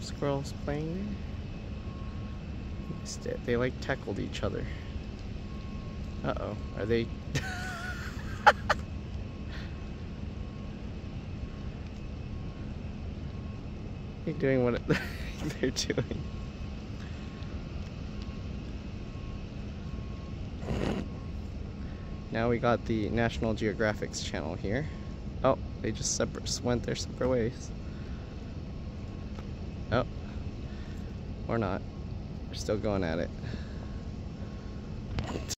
squirrels playing. They like tackled each other. Uh-oh, are they... They're doing what they're doing. Now we got the National Geographic's channel here. Oh, they just separate, went their separate ways. Oh. Or not. We're still going at it.